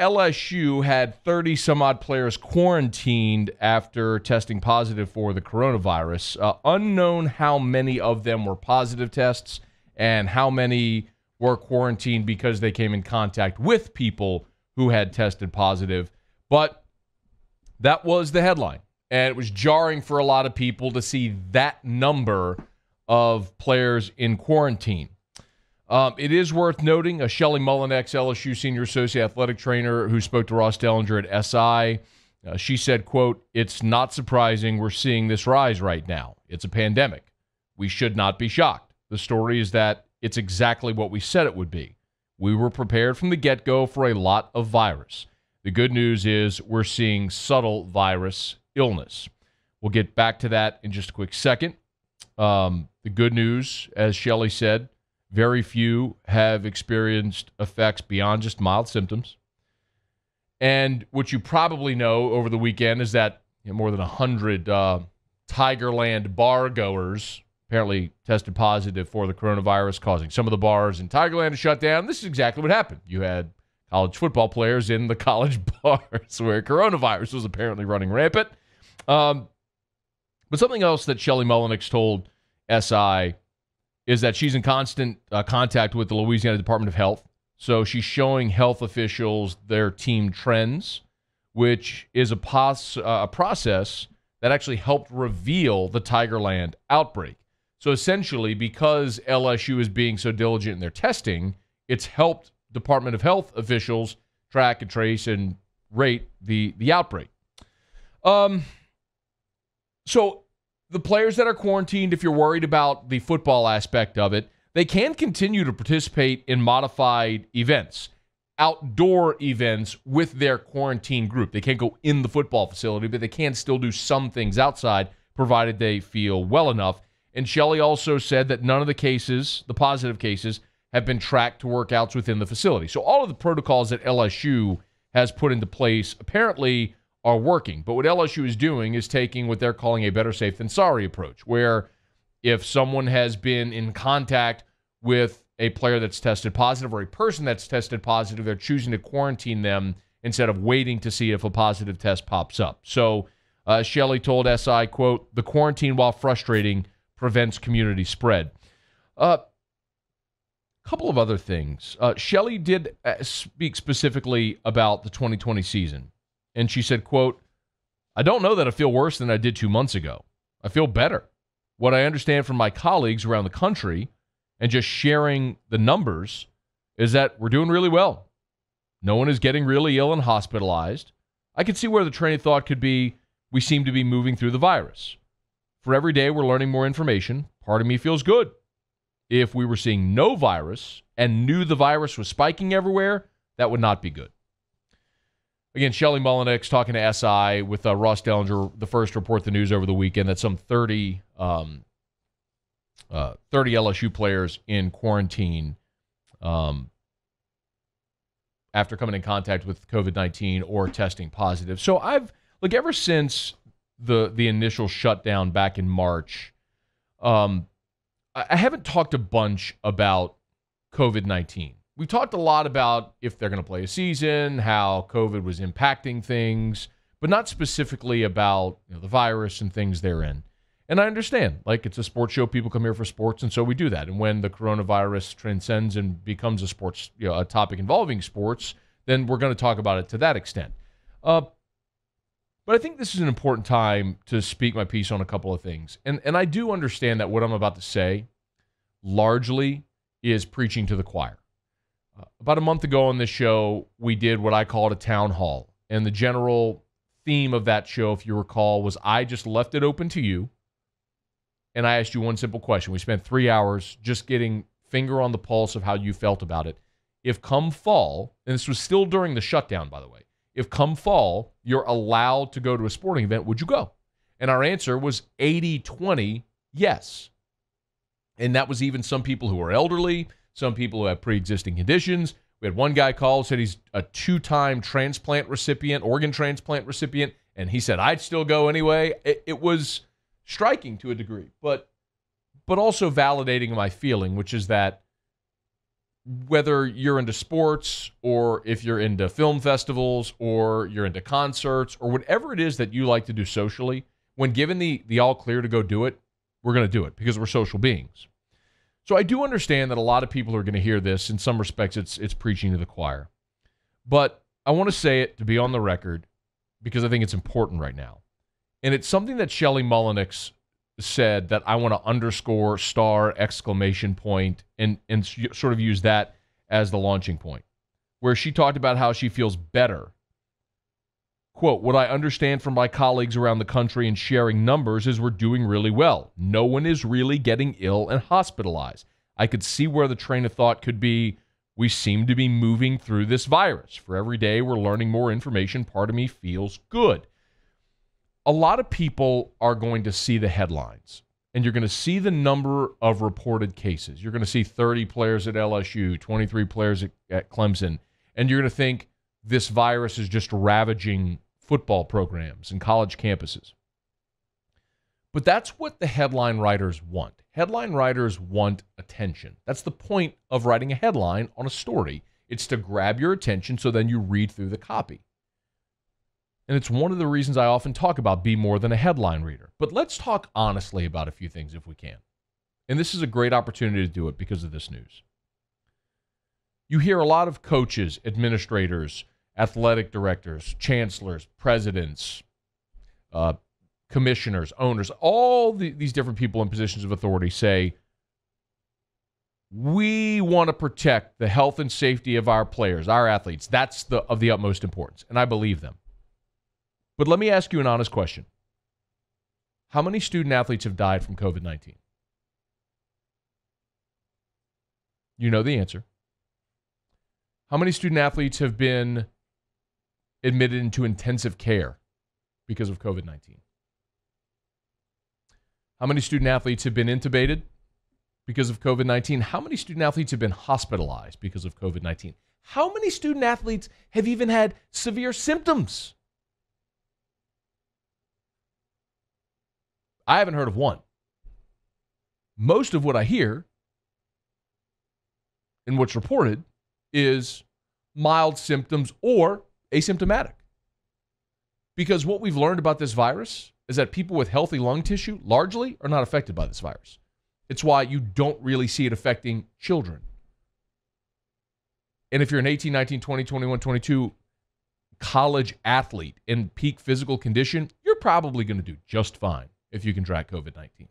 LSU had 30 some odd players quarantined after testing positive for the coronavirus. Uh, unknown how many of them were positive tests and how many were quarantined because they came in contact with people who had tested positive. But that was the headline. And it was jarring for a lot of people to see that number of players in quarantine. Um, it is worth noting a Shelly Mullenix, LSU senior associate athletic trainer who spoke to Ross Dellenger at SI. Uh, she said, quote, it's not surprising we're seeing this rise right now. It's a pandemic. We should not be shocked. The story is that it's exactly what we said it would be. We were prepared from the get go for a lot of virus. The good news is we're seeing subtle virus illness. We'll get back to that in just a quick second. Um, the good news, as Shelly said, very few have experienced effects beyond just mild symptoms. And what you probably know over the weekend is that you know, more than 100 uh, Tigerland bar goers apparently tested positive for the coronavirus, causing some of the bars in Tigerland to shut down. This is exactly what happened. You had college football players in the college bars where coronavirus was apparently running rampant. Um, but something else that Shelly Mullenix told SI is that she's in constant uh, contact with the Louisiana Department of Health. So she's showing health officials their team trends, which is a, pos- uh, a process that actually helped reveal the Tigerland outbreak. So essentially, because LSU is being so diligent in their testing, it's helped Department of Health officials track and trace and rate the the outbreak. Um, so the players that are quarantined, if you're worried about the football aspect of it, they can continue to participate in modified events, outdoor events with their quarantine group. They can't go in the football facility, but they can still do some things outside, provided they feel well enough. And Shelly also said that none of the cases, the positive cases, have been tracked to workouts within the facility. So all of the protocols that LSU has put into place apparently are working. But what LSU is doing is taking what they're calling a better safe than sorry approach, where if someone has been in contact with a player that's tested positive or a person that's tested positive, they're choosing to quarantine them instead of waiting to see if a positive test pops up. So uh, Shelly told SI, quote, the quarantine, while frustrating, prevents community spread. A uh, couple of other things. Uh, Shelly did uh, speak specifically about the 2020 season and she said, quote, I don't know that I feel worse than I did two months ago. I feel better. What I understand from my colleagues around the country and just sharing the numbers is that we're doing really well. No one is getting really ill and hospitalized. I can see where the train of thought could be we seem to be moving through the virus. For every day we're learning more information, part of me feels good. If we were seeing no virus and knew the virus was spiking everywhere, that would not be good. Again, Shelly Mullenix talking to SI with uh, Ross Dellenger, the first report the news over the weekend that some 30, um, uh, 30 LSU players in quarantine um, after coming in contact with COVID 19 or testing positive. So I've, like, ever since the, the initial shutdown back in March, um, I haven't talked a bunch about COVID 19 we talked a lot about if they're going to play a season, how COVID was impacting things, but not specifically about you know, the virus and things therein. And I understand, like it's a sports show, people come here for sports, and so we do that. And when the coronavirus transcends and becomes a sports, you know, a topic involving sports, then we're going to talk about it to that extent. Uh, but I think this is an important time to speak my piece on a couple of things. And and I do understand that what I'm about to say largely is preaching to the choir Uh, about a month ago on this show, we did what I called a town hall. And the general theme of that show, if you recall, was I just left it open to you. And I asked you one simple question. We spent three hours just getting finger on the pulse of how you felt about it. If come fall, and this was still during the shutdown, by the way, if come fall, you're allowed to go to a sporting event, would you go? And our answer was 80 20, yes. And that was even some people who are elderly, some people who have pre existing conditions. We had one guy call, said he's a two time transplant recipient, organ transplant recipient, and he said, I'd still go anyway. It, it, was striking to a degree, but but also validating my feeling, which is that whether you're into sports or if you're into film festivals or you're into concerts or whatever it is that you like to do socially, when given the the all clear to go do it, we're going to do it because we're social beings. So I do understand that a lot of people are going to hear this. In some respects, it's it's preaching to the choir, but I want to say it to be on the record because I think it's important right now, and it's something that Shelly Mullenix said that I want to underscore star exclamation point and and sort of use that as the launching point, where she talked about how she feels better. Quote, what I understand from my colleagues around the country and sharing numbers is we're doing really well. No one is really getting ill and hospitalized. I could see where the train of thought could be we seem to be moving through this virus. For every day we're learning more information, part of me feels good a lot of people are going to see the headlines and you're going to see the number of reported cases. You're going to see 30 players at LSU, 23 players at, at Clemson, and you're going to think this virus is just ravaging football programs and college campuses. But that's what the headline writers want. Headline writers want attention. That's the point of writing a headline on a story. It's to grab your attention so then you read through the copy. And it's one of the reasons I often talk about be more than a headline reader. But let's talk honestly about a few things if we can. And this is a great opportunity to do it because of this news. You hear a lot of coaches, administrators, athletic directors, chancellors, presidents, uh, commissioners, owners, all the, these different people in positions of authority say, we want to protect the health and safety of our players, our athletes. That's the of the utmost importance, and I believe them. But let me ask you an honest question How many student athletes have died from COVID 19? You know the answer. How many student athletes have been admitted into intensive care because of COVID 19? How many student athletes have been intubated because of COVID 19? How many student athletes have been hospitalized because of COVID 19? How many student athletes have even had severe symptoms I haven't heard of one. Most of what I hear and what's reported is mild symptoms or asymptomatic. Because what we've learned about this virus is that people with healthy lung tissue largely are not affected by this virus. It's why you don't really see it affecting children. And if you're an 18, 19, 20, 21, 22 college athlete in peak physical condition, you're probably going to do just fine if you can track COVID 19.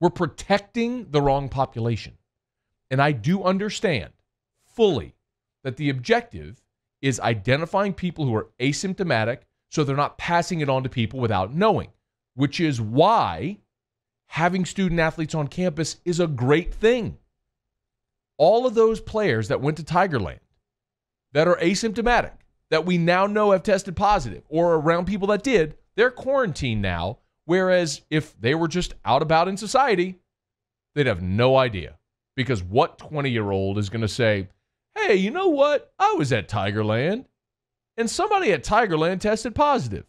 We're protecting the wrong population. And I do understand fully that the objective is identifying people who are asymptomatic so they're not passing it on to people without knowing, which is why having student athletes on campus is a great thing. All of those players that went to Tigerland that are asymptomatic that we now know have tested positive or around people that did, they're quarantined now. Whereas if they were just out about in society, they'd have no idea. Because what 20 year old is going to say, hey, you know what? I was at Tigerland and somebody at Tigerland tested positive.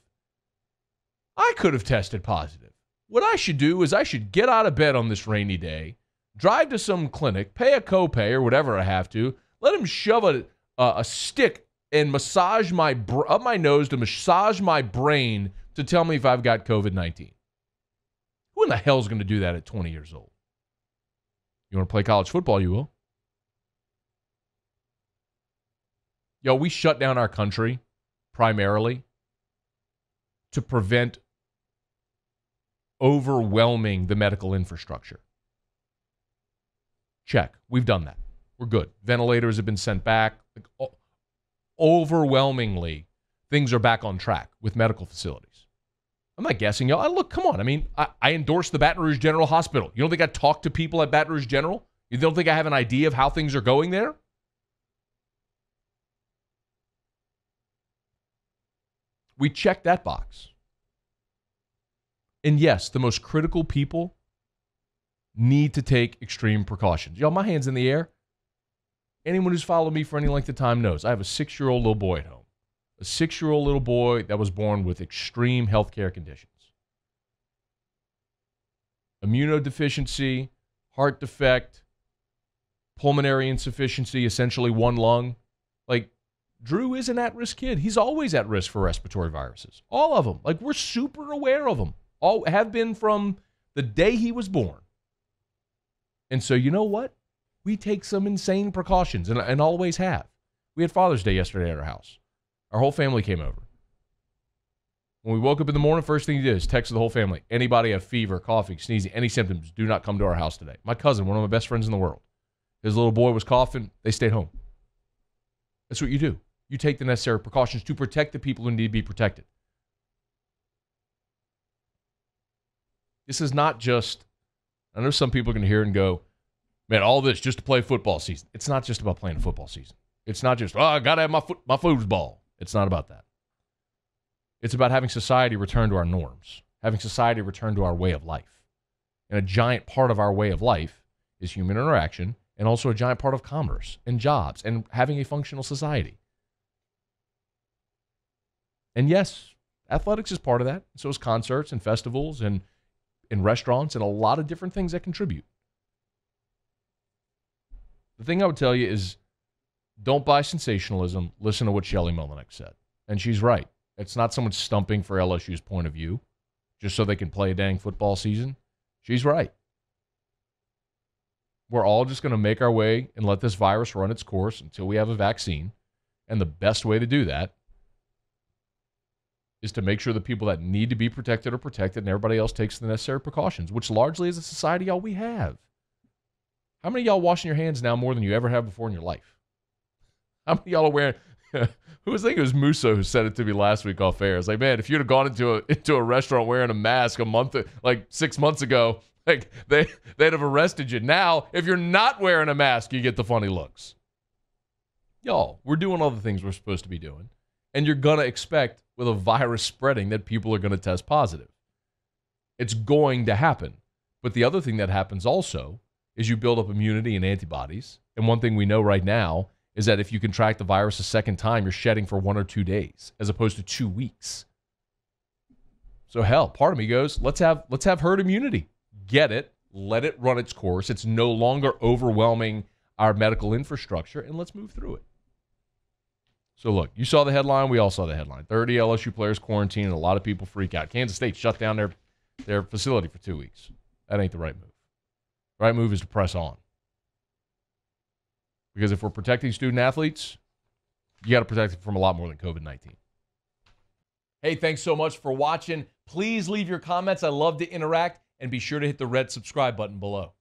I could have tested positive. What I should do is I should get out of bed on this rainy day, drive to some clinic, pay a copay or whatever I have to, let them shove a, a stick and massage my br- up my nose to massage my brain to tell me if I've got COVID 19. Who in the hell is going to do that at 20 years old? You want to play college football, you will. Yo, we shut down our country primarily to prevent overwhelming the medical infrastructure. Check. We've done that. We're good. Ventilators have been sent back overwhelmingly things are back on track with medical facilities. I'm not guessing, y'all. Look, come on. I mean, I, I endorse the Baton Rouge General Hospital. You don't think I talk to people at Baton Rouge General? You don't think I have an idea of how things are going there? We check that box. And yes, the most critical people need to take extreme precautions. Y'all, my hand's in the air. Anyone who's followed me for any length of time knows I have a six year old little boy at home, a six year old little boy that was born with extreme health care conditions. immunodeficiency, heart defect, pulmonary insufficiency, essentially one lung. Like, Drew is an at risk kid. He's always at risk for respiratory viruses. All of them. Like, we're super aware of them. All have been from the day he was born. And so, you know what? We take some insane precautions and, and always have. We had Father's Day yesterday at our house. Our whole family came over. When we woke up in the morning, first thing he did is text the whole family. Anybody have fever, coughing, sneezing, any symptoms, do not come to our house today. My cousin, one of my best friends in the world, his little boy was coughing. They stayed home. That's what you do. You take the necessary precautions to protect the people who need to be protected. This is not just, I know some people are going to hear and go, man, all this just to play football season. It's not just about playing football season. It's not just, oh, I got to have my, foot, my foosball. It's not about that. It's about having society return to our norms, having society return to our way of life. And a giant part of our way of life is human interaction and also a giant part of commerce and jobs and having a functional society. And yes, athletics is part of that. So is concerts and festivals and, and restaurants and a lot of different things that contribute. The thing I would tell you is don't buy sensationalism. Listen to what Shelly Mullenix said. And she's right. It's not someone stumping for LSU's point of view just so they can play a dang football season. She's right. We're all just going to make our way and let this virus run its course until we have a vaccine. And the best way to do that is to make sure the people that need to be protected are protected and everybody else takes the necessary precautions, which largely as a society all we have. How many y'all washing your hands now more than you ever have before in your life? How many y'all are wearing who was thinking it was Musso who said it to me last week off air. It's like, man, if you'd have gone into a into a restaurant wearing a mask a month like six months ago, like they they'd have arrested you. Now, if you're not wearing a mask, you get the funny looks. Y'all, we're doing all the things we're supposed to be doing. And you're gonna expect with a virus spreading that people are gonna test positive. It's going to happen. But the other thing that happens also is you build up immunity and antibodies. And one thing we know right now is that if you contract the virus a second time, you're shedding for one or two days as opposed to two weeks. So hell, part of me goes, let's have let's have herd immunity. Get it, let it run its course. It's no longer overwhelming our medical infrastructure, and let's move through it. So look, you saw the headline, we all saw the headline. 30 LSU players quarantined, and a lot of people freak out. Kansas State shut down their their facility for two weeks. That ain't the right move. The right move is to press on. Because if we're protecting student athletes, you got to protect them from a lot more than COVID 19. Hey, thanks so much for watching. Please leave your comments. I love to interact and be sure to hit the red subscribe button below.